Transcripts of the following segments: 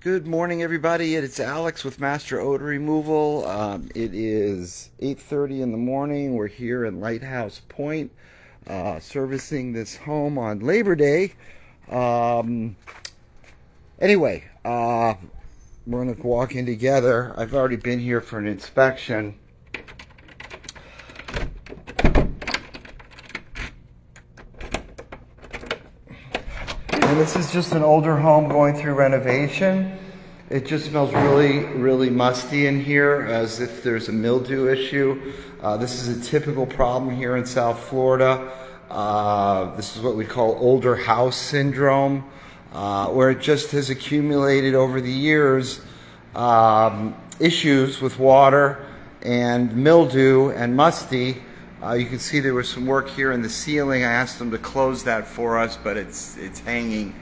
Good morning, everybody. It's Alex with Master Odor Removal. Um, it is 8.30 in the morning. We're here in Lighthouse Point, uh, servicing this home on Labor Day. Um, anyway, uh, we're going to walk in together. I've already been here for an inspection. And this is just an older home going through renovation. It just smells really, really musty in here as if there's a mildew issue. Uh, this is a typical problem here in South Florida. Uh, this is what we call older house syndrome, uh, where it just has accumulated over the years um, issues with water and mildew and musty uh, you can see there was some work here in the ceiling. I asked them to close that for us, but it's it's hanging.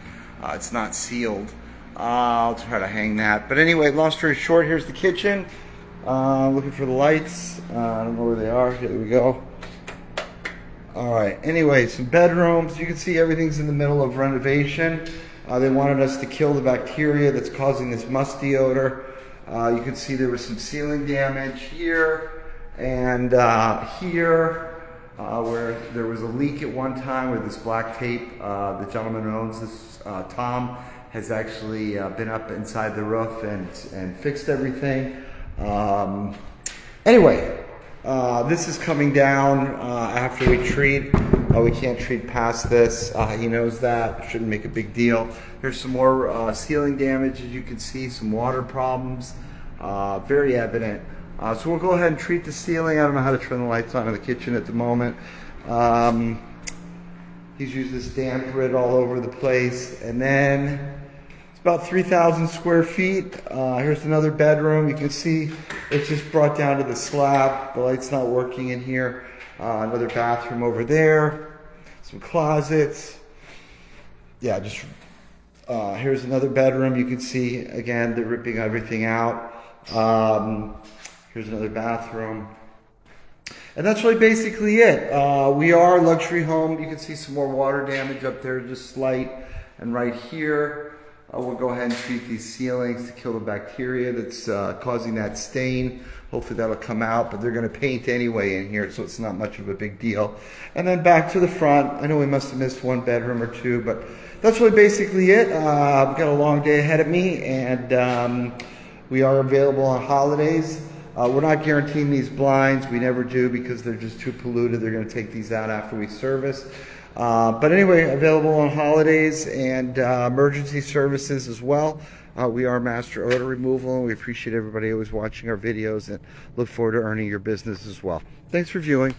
Uh, it's not sealed. Uh, I'll try to hang that. But anyway, long story short, here's the kitchen. Uh, looking for the lights. Uh, I don't know where they are. Here we go. All right. Anyway, some bedrooms. You can see everything's in the middle of renovation. Uh, they wanted us to kill the bacteria that's causing this musty odor. you can see there was some ceiling damage here. And uh, here, uh, where there was a leak at one time with this black tape, uh, the gentleman who owns this, uh, Tom, has actually uh, been up inside the roof and, and fixed everything. Um, anyway, uh, this is coming down after we treat. we can't treat past this. he knows that. Shouldn't make a big deal. Here's some more ceiling damage, as you can see, some water problems. very evident. Uh, so we'll go ahead and treat the ceiling. I don't know how to turn the lights on in the kitchen at the moment. Um, he's used this DampRid all over the place. And then it's about 3,000 square feet. Uh, here's another bedroom. You can see it's just brought down to the slab. The light's not working in here. Uh, another bathroom over there. Some closets. Yeah, just uh, here's another bedroom. You can see, again, they're ripping everything out. Um, Here's another bathroom. And that's really basically it. Uh, we are a luxury home. You can see some more water damage up there, just slight. And right here, uh, we'll go ahead and treat these ceilings to kill the bacteria that's uh, causing that stain. Hopefully that'll come out, but they're gonna paint anyway in here, so it's not much of a big deal. And then back to the front. I know we must have missed one bedroom or two, but that's really basically it. Uh, I've got a long day ahead of me, and um, we are available on holidays. Uh, we're not guaranteeing these blinds. We never do because they're just too polluted. They're going to take these out after we service. Uh, but anyway, available on holidays and uh, emergency services as well. Uh, we are Master Odor Removal, and we appreciate everybody always watching our videos and look forward to earning your business as well. Thanks for viewing.